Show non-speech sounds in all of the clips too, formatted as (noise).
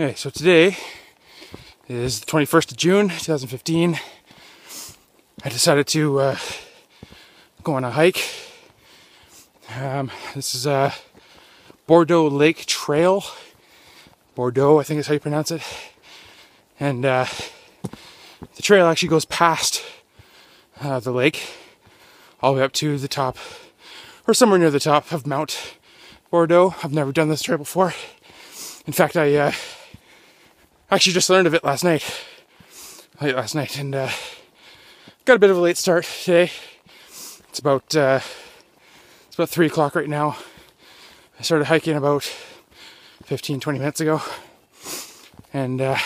Okay, so today is the 21st of June 2015. I decided to uh, go on a hike. Um, this is a Bourgeau Lake Trail. Bourgeau, I think is how you pronounce it. And uh, the trail actually goes past uh, the lake, all the way up to the top, or somewhere near the top of Mount Bourgeau. I've never done this trail before. In fact, I uh, actually just learned of it last night, late last night, and uh, got a bit of a late start today. It's about uh, it's about three o'clock right now. I started hiking about 15, 20 minutes ago, and uh,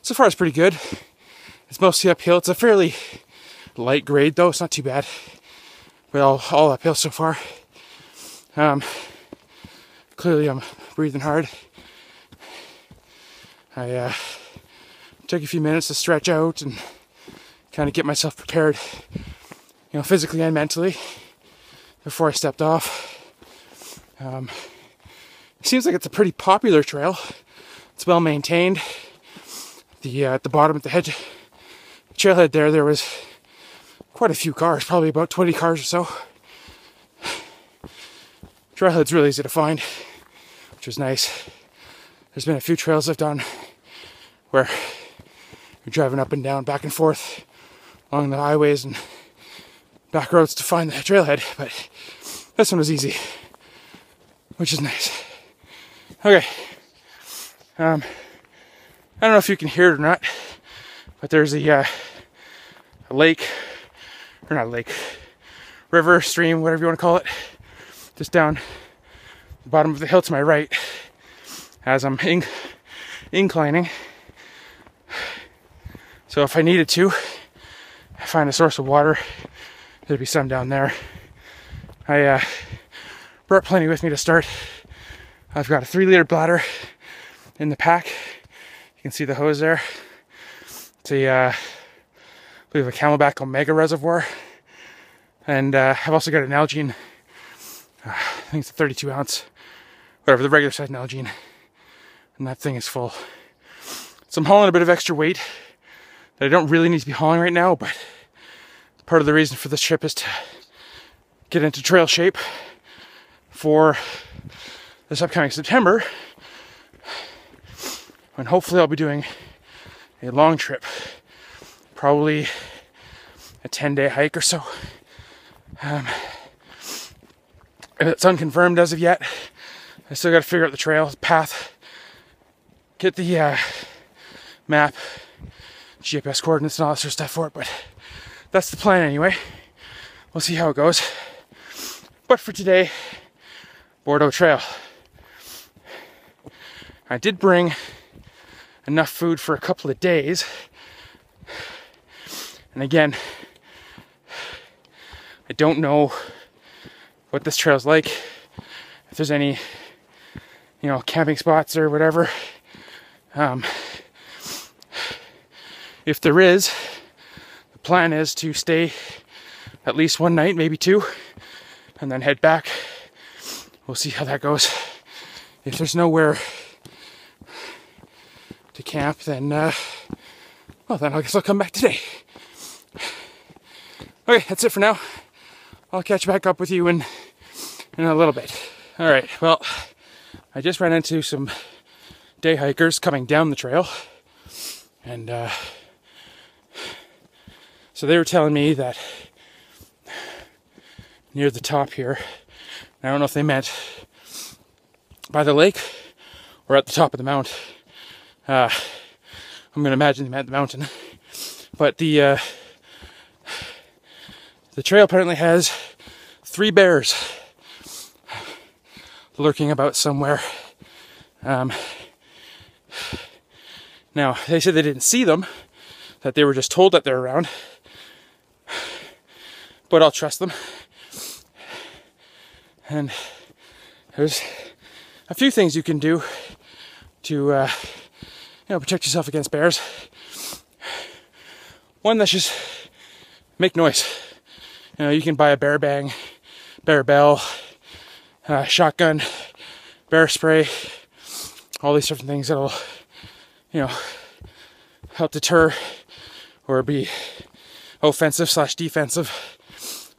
so far it's pretty good. It's mostly uphill. It's a fairly light grade though. It's not too bad, but all all uphill so far. Um, clearly, I'm breathing hard. I uh, took a few minutes to stretch out and kind of get myself prepared, you know, physically and mentally before I stepped off. Um, it seems like it's a pretty popular trail. It's well maintained. The uh, at the bottom of the trailhead there, there was quite a few cars, probably about 20 cars or so. Trailhead's really easy to find, which is nice. There's been a few trails I've done where you're driving up and down, back and forth along the highways and back roads to find the trailhead, but this one was easy, which is nice. Okay. Um, I don't know if you can hear it or not, but there's a, uh, a lake, or not a lake, river, stream, whatever you want to call it, just down the bottom of the hill to my right as I'm in- inclining. So if I needed to find a source of water, there'd be some down there. I uh, brought plenty with me to start. I've got a three liter bladder in the pack. You can see the hose there. It's a, uh, I believe a CamelBak Omega reservoir. And uh, I've also got an Nalgene, uh, I think it's a 32 ounce, whatever, the regular size Nalgene. And that thing is full. So I'm hauling a bit of extra weight that I don't really need to be hauling right now, but part of the reason for this trip is to get into trail shape for this upcoming September when hopefully I'll be doing a long trip, probably a 10 day hike or so. Um, it's unconfirmed as of yet. I still got to figure out the trail path, get the uh, map, GPS coordinates, and all that sort of stuff for it. But that's the plan anyway. We'll see how it goes. But for today, Bourgeau Trail. I did bring enough food for a couple of days. And again, I don't know what this trail's like. If there's any, you know, camping spots or whatever. Um, if there is, the plan is to stay at least one night, maybe two, and then head back. We'll see how that goes. If there's nowhere to camp, then, uh, well, then I guess I'll come back today. Okay, that's it for now. I'll catch back up with you in in a little bit. All right. Well, I just ran into some day hikers coming down the trail, and uh, so they were telling me that near the top here, I don't know if they meant by the lake or at the top of the mount. Uh, I'm gonna imagine they meant the mountain, but the uh, the trail apparently has three bears lurking about somewhere. Um, now, they said they didn't see them, that they were just told that they're around. But I'll trust them. And there's a few things you can do to, uh, you know, protect yourself against bears. One that's just make noise. You know, you can buy a bear bang, bear bell, uh, shotgun, bear spray, all these different things that'll, you know, help deter or be offensive slash defensive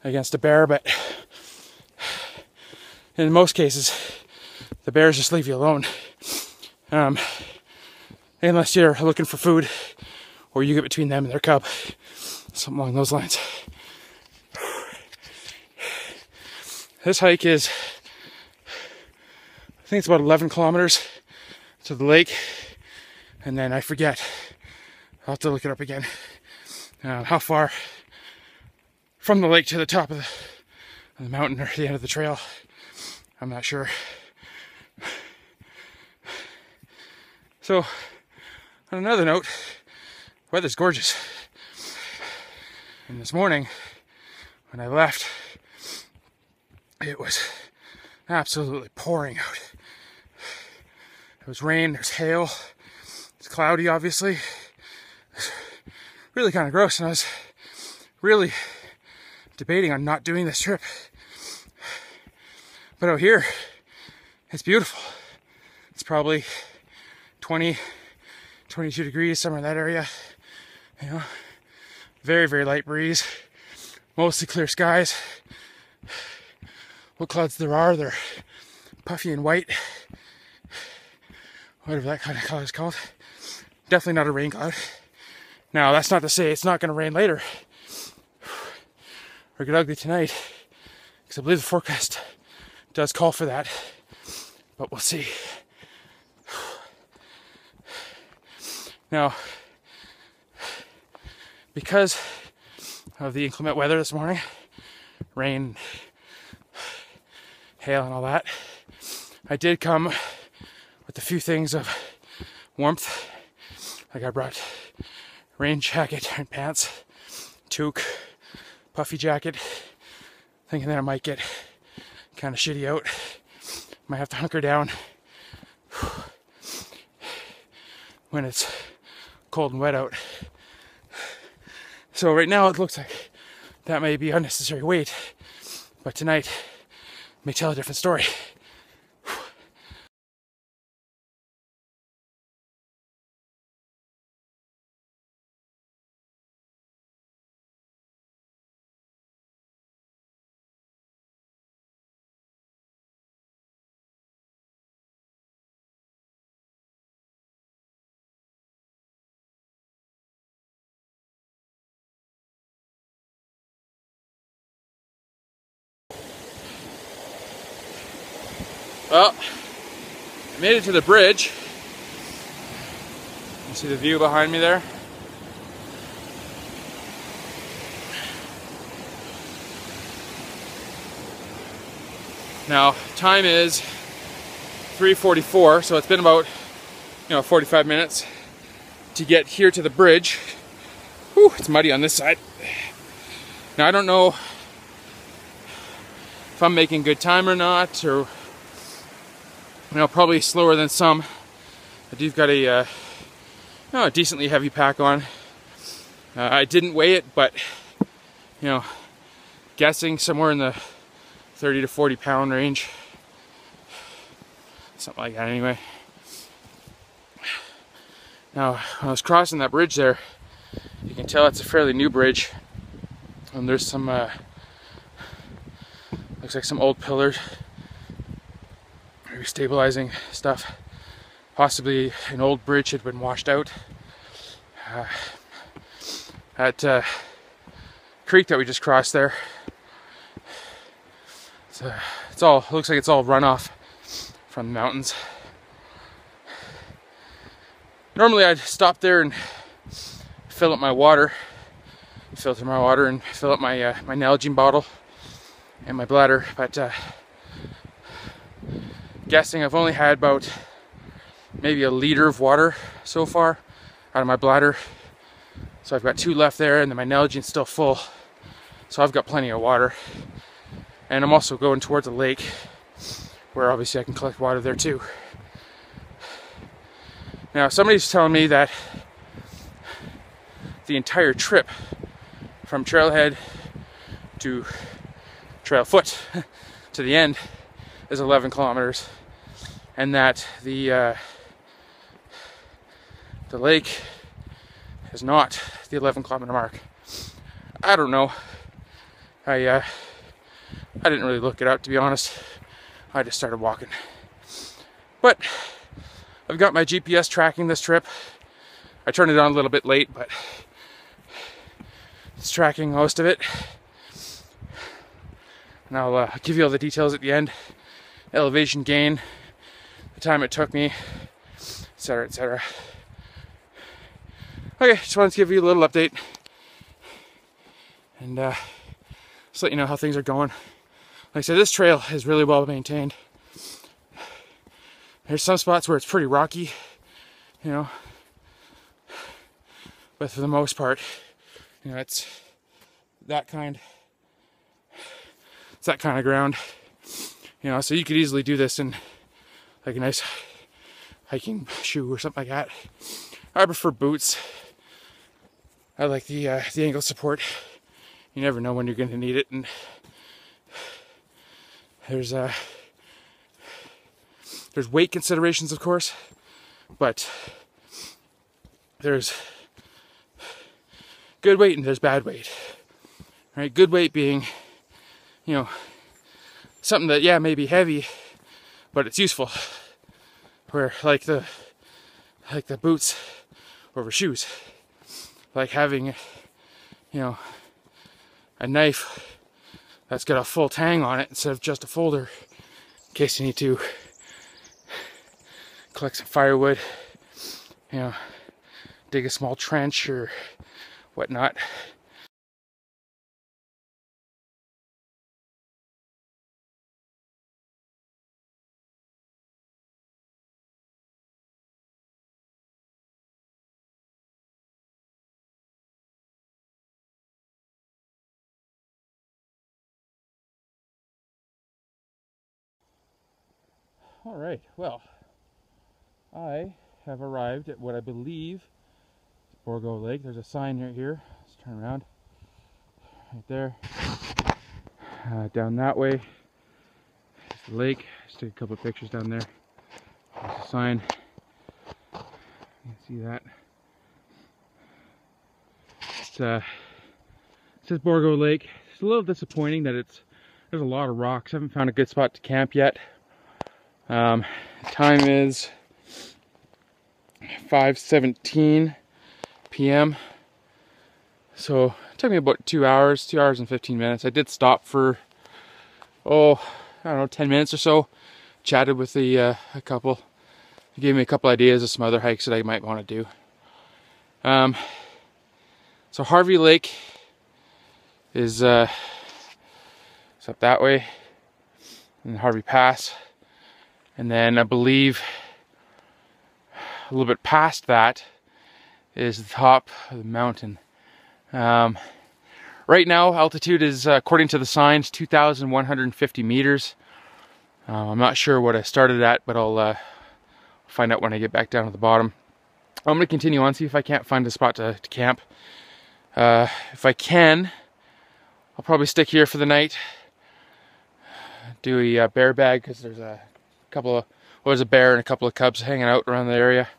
against a bear. But in most cases, the bears just leave you alone. Um, unless you're looking for food or you get between them and their cub, something along those lines. This hike is, I think it's about 11 kilometers to the lake, and then I forget. I'll have to look it up again. Uh, how far from the lake to the top of the, of the mountain or the end of the trail, I'm not sure. So, on another note, weather's gorgeous. And this morning, when I left, it was absolutely pouring out. It was rain, there's hail, it's cloudy, obviously. Really kind of gross, and I was really debating on not doing this trip. But out here, it's beautiful. It's probably 20, 22 degrees, somewhere in that area. You know, very, very light breeze, mostly clear skies. What clouds there are, they're puffy and white, whatever that kind of color is called. Definitely not a rain cloud. Now, that's not to say it's not going to rain later or get ugly tonight, because I believe the forecast does call for that, but we'll see. Now, because of the inclement weather this morning, rain, hail, and all that, I did come with a few things of warmth. Like I brought rain jacket and pants, toque, puffy jacket, thinking that I might get kind of shitty out. Might have to hunker down when it's cold and wet out. So right now it looks like that may be unnecessary weight, but tonight may tell a different story. Well, I made it to the bridge. You see the view behind me there? Now, time is 3.44, so it's been about, you know, 45 minutes to get here to the bridge. Whew, it's muddy on this side. Now, I don't know if I'm making good time or not, or you know, probably slower than some. I do got a, uh, you know, a decently heavy pack on. Uh, I didn't weigh it, but you know, guessing somewhere in the 30 to 40 pound range, something like that. Anyway. Now, I was crossing that bridge there, you can tell it's a fairly new bridge, and there's some uh, looks like some old pillars stabilizing stuff. Possibly an old bridge had been washed out. Uh, at uh, creek that we just crossed there. So it's all it looks like it's all runoff from the mountains. Normally I'd stop there and fill up my water, filter my water, and fill up my uh, my Nalgene bottle and my bladder, but uh, guessing I've only had about maybe a liter of water so far out of my bladder. So I've got two left there and then my Nalgene's still full. So I've got plenty of water. And I'm also going towards a lake where obviously I can collect water there too. Now somebody's telling me that the entire trip from trailhead to trailfoot (laughs) to the end is 11 kilometers, and that the uh, the lake is not the 11 kilometer mark. I don't know. I uh, I didn't really look it up to be honest. I just started walking. But I've got my GPS tracking this trip. I turned it on a little bit late, but it's tracking most of it. And I'll uh, give you all the details at the end. Elevation gain, the time it took me, etc., etc. Okay, just wanted to give you a little update and uh, just let you know how things are going. Like I said, this trail is really well maintained. There's some spots where it's pretty rocky, you know, but for the most part, you know, it's that kind, it's that kind of ground, you know, so you could easily do this in like a nice hiking shoe or something like that. I prefer boots. I like the uh, the ankle support. You never know when you're going to need it, and there's uh, there's weight considerations, of course, but there's good weight and there's bad weight. Right? Good weight being, you know, something that yeah may be heavy, but it's useful. Where like the like the boots over shoes, like having, you know, a knife that's got a full tang on it instead of just a folder in case you need to collect some firewood, you know, dig a small trench or whatnot. All right, well, I have arrived at what I believe is Bourgeau Lake. There's a sign right here. Let's turn around. Right there. Uh, down that way, there's the lake. Just take a couple pictures down there. There's a sign. You can see that. It's, uh, it says Bourgeau Lake. It's a little disappointing that it's there's a lot of rocks. I haven't found a good spot to camp yet. Um, time is 5:17 p.m. So it took me about two hours, two hours and 15 minutes. I did stop for oh, I don't know, 10 minutes or so. Chatted with the uh, a couple. He gave me a couple ideas of some other hikes that I might want to do. Um, so Harvey Lake is uh, up that way, and Harvey Pass. And then I believe a little bit past that is the top of the mountain. Um, right now, altitude is, uh, according to the signs, 2,150 meters. Uh, I'm not sure what I started at, but I'll uh, find out when I get back down to the bottom. I'm going to continue on, see if I can't find a spot to, to camp. Uh, if I can, I'll probably stick here for the night. Do a uh, bear bag because there's a couple of, there's a bear and a couple of cubs hanging out around the area.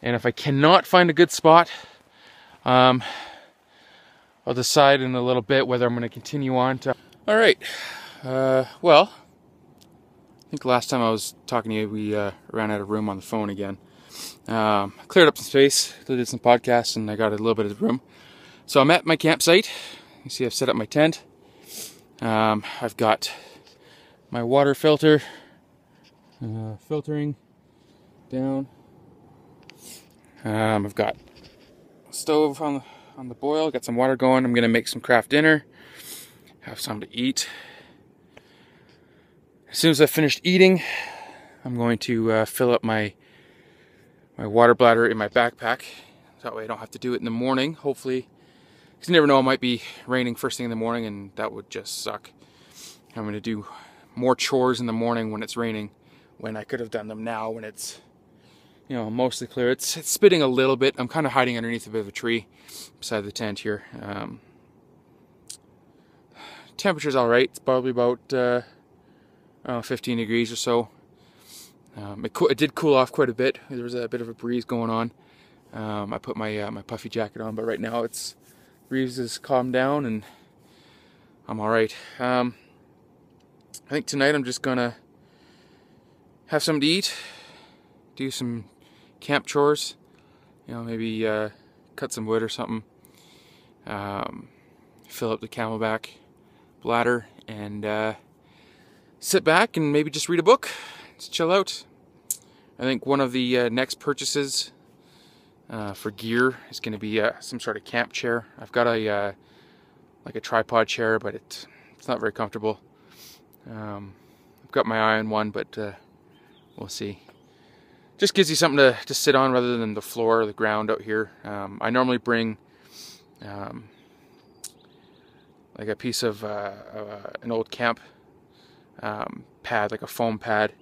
And if I cannot find a good spot, um, I'll decide in a little bit whether I'm going to continue on to. All right. Uh, well, I think last time I was talking to you, we uh, ran out of room on the phone again. Um, cleared up some space, did some podcasts, and I got a little bit of room. So I'm at my campsite. You see, I've set up my tent. Um, I've got my water filter uh, filtering down. Um, I've got stove on the on the boil. Got some water going. I'm gonna make some Kraft Dinner. Have some to eat. As soon as I finished eating, I'm going to uh, fill up my my water bladder in my backpack. That way I don't have to do it in the morning. Hopefully, because you never know, it might be raining first thing in the morning, and that would just suck. I'm gonna do more chores in the morning when it's raining when I could have done them now when it's you know mostly clear. It's, it's spitting a little bit. I'm kind of hiding underneath a bit of a tree beside the tent here. Um, temperature's all right. It's probably about uh, know, 15 degrees or so. Um, it, it, did cool off quite a bit. There was a bit of a breeze going on. Um, I put my uh, my puffy jacket on, but right now it's breeze has calmed down and I'm all right. Um, I think tonight I'm just gonna have something to eat, do some camp chores, you know, maybe uh, cut some wood or something, um, fill up the CamelBak bladder, and uh, sit back and maybe just read a book, just chill out. I think one of the uh, next purchases uh, for gear is going to be uh, some sort of camp chair. I've got a uh, like a tripod chair, but it, it's not very comfortable. Um, I've got my eye on one, but we'll see. Just gives you something to, to sit on rather than the floor or the ground out here. Um, I normally bring um, like a piece of uh, an old camp um, pad, like a foam pad,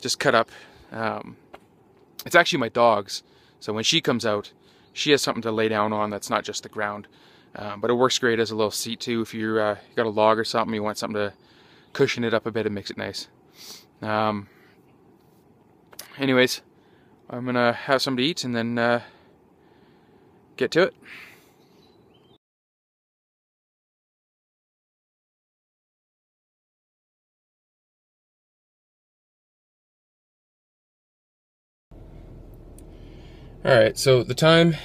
just cut up. Um, it's actually my dog's. So when she comes out, she has something to lay down on that's not just the ground. Um, but it works great as a little seat too. If uh, you got a log or something, you want something to cushion it up a bit and makes it nice. Um, anyways, I'm gonna have something to eat and then uh, get to it. All right, so the time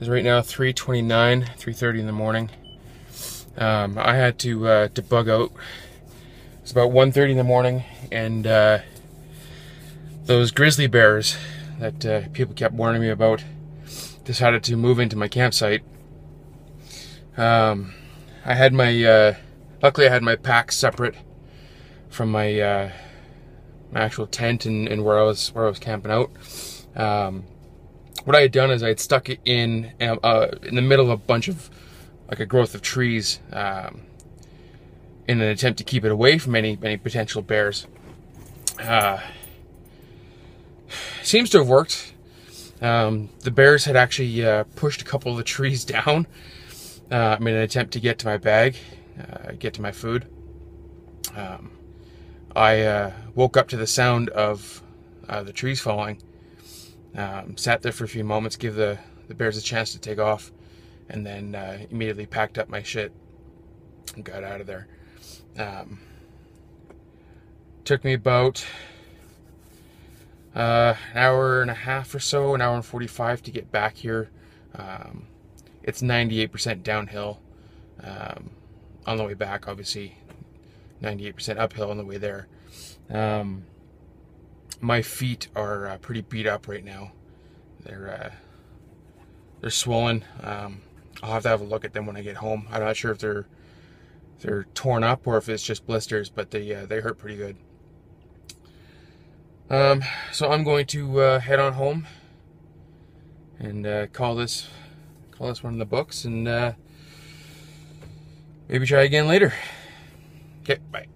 is right now 3:29, 3:30 in the morning. Um, I had to uh, to bug out. It's about 1:30 in the morning, and uh, those grizzly bears that uh, people kept warning me about decided to move into my campsite. Um, I had my uh, luckily I had my pack separate from my uh, my actual tent and, and where I was where I was camping out. Um, what I had done is I had stuck it in um, uh, in the middle of a bunch of like a growth of trees um, in an attempt to keep it away from any any potential bears. Seems to have worked. Um, the bears had actually uh, pushed a couple of the trees (laughs) down uh, in an attempt to get to my bag, uh, get to my food. Um, I uh, woke up to the sound of uh, the trees falling um, sat there for a few moments, give the, the bears a chance to take off, and then uh, immediately packed up my shit and got out of there. Um, took me about uh, an hour and a half or so, an hour and 45 to get back here. Um, it's 98% downhill um, on the way back, obviously, 98% uphill on the way there. Um, my feet are uh, pretty beat up right now. They're uh, they're swollen. Um, I'll have to have a look at them when I get home. I'm not sure if they're they're torn up or if it's just blisters, but they uh, they hurt pretty good. Um, so I'm going to uh, head on home and uh, call this call this one in the books and uh, maybe try again later. Okay, bye.